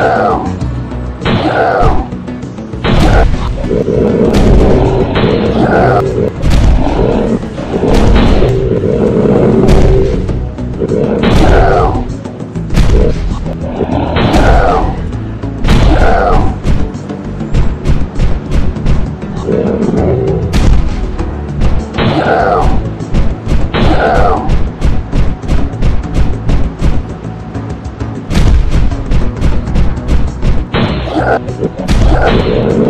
Yeah. Gracias.